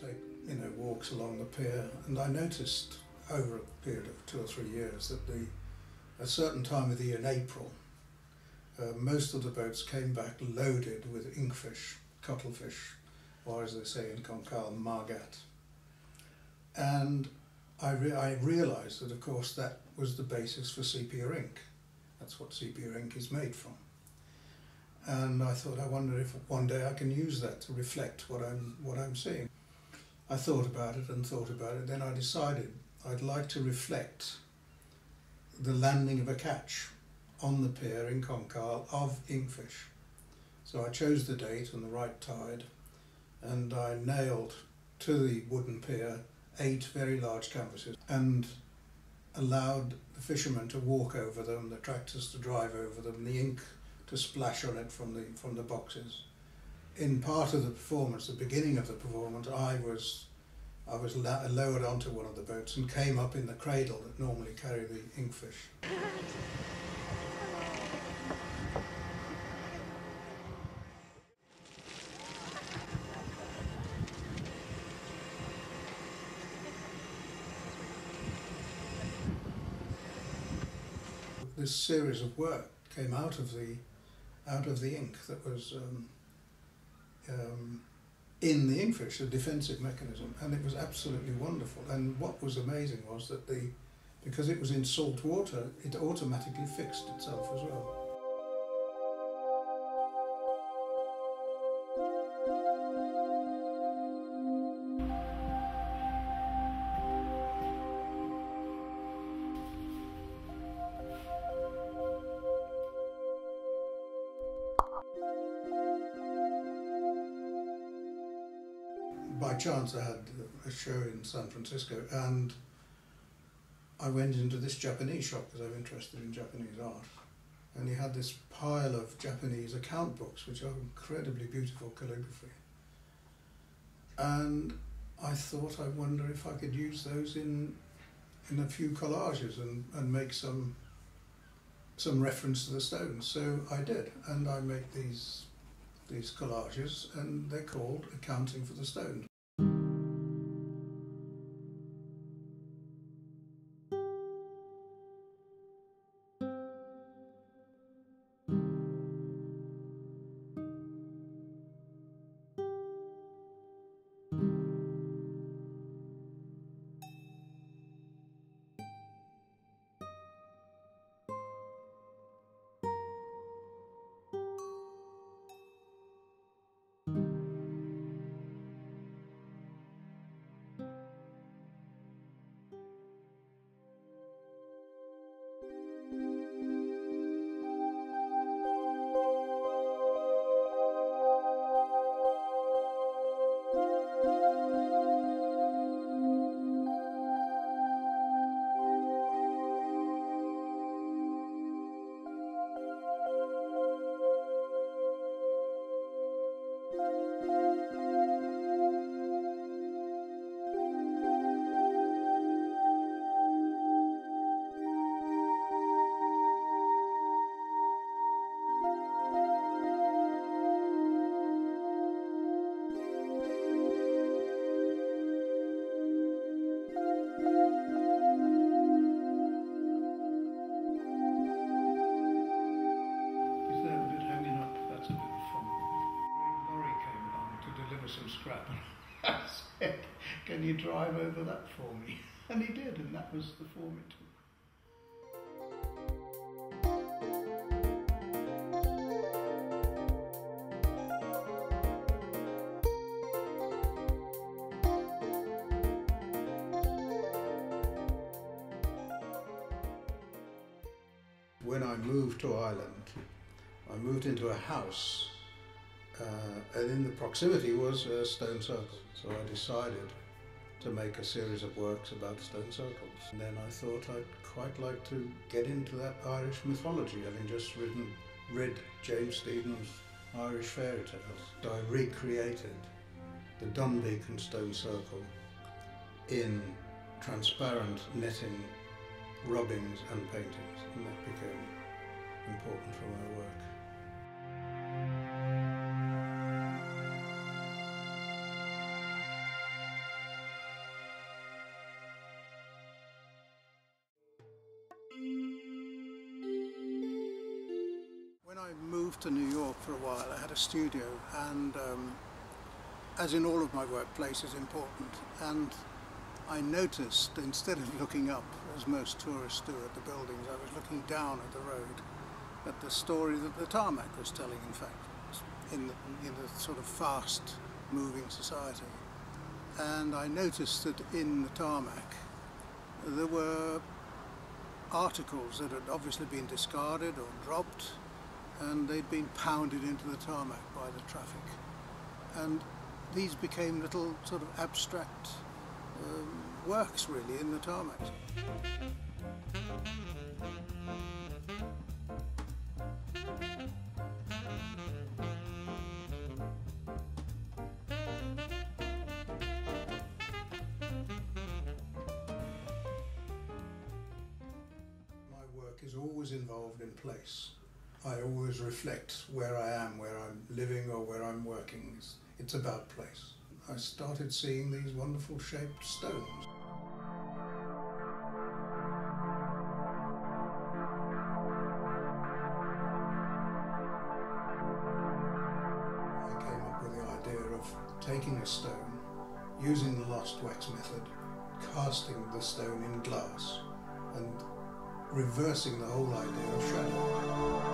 take you know walks along the pier, and I noticed over a period of two or three years that the a certain time of the year in April, uh, most of the boats came back loaded with inkfish, cuttlefish, or as they say in Concal, margat. And I, re- I realised that, of course, that was the basis for sepia ink. That's what sepia ink is made from. And I thought, I wonder if one day I can use that to reflect what I'm, what I'm seeing. I thought about it and thought about it. Then I decided I'd like to reflect the landing of a catch on the pier in Concal of inkfish. So I chose the date and the right tide, and I nailed to the wooden pier eight very large canvases and allowed the fishermen to walk over them, the tractors to drive over them, the ink to splash on it from the from the boxes. In part of the performance, the beginning of the performance, I was I was lowered onto one of the boats and came up in the cradle that normally carry the inkfish. This series of work came out of the out of the ink that was um, in the inkfish, the defensive mechanism, and it was absolutely wonderful. And what was amazing was that the because it was in salt water, it automatically fixed itself as well. By chance I had a show in San Francisco and I went into this Japanese shop because I'm interested in Japanese art. And he had this pile of Japanese account books, which are incredibly beautiful calligraphy. And I thought, I wonder if I could use those in in a few collages and, and make some some reference to the stones. So I did, and I make these these collages, and they're called Accounting for the Stone. Some scrap. I said, Can you drive over that for me? And he did, and that was the form it took. When I moved to Ireland, I moved into a house, uh, and in the proximity was a stone circle. So I decided to make a series of works about stone circles. And then I thought I'd quite like to get into that Irish mythology, having just written, read James Stephens' Irish fairy tales. So I recreated the Dunbeacon stone circle in transparent netting rubbings and paintings, and that became important for my work. Moved to New York for a while, I had a studio, and um, as in all of my work, place is important. And I noticed, instead of looking up, as most tourists do at the buildings, I was looking down at the road, at the story that the tarmac was telling, in fact, in the, in the sort of fast-moving society. And I noticed that in the tarmac, there were articles that had obviously been discarded or dropped and they'd been pounded into the tarmac by the traffic. And these became little sort of abstract um, works really in the tarmac. My work is always involved in place. I always reflect where I am, where I'm living or where I'm working. It's, it's about place. I started seeing these wonderful shaped stones. I came up with the idea of taking a stone, using the lost wax method, casting the stone in glass and reversing the whole idea of shadow.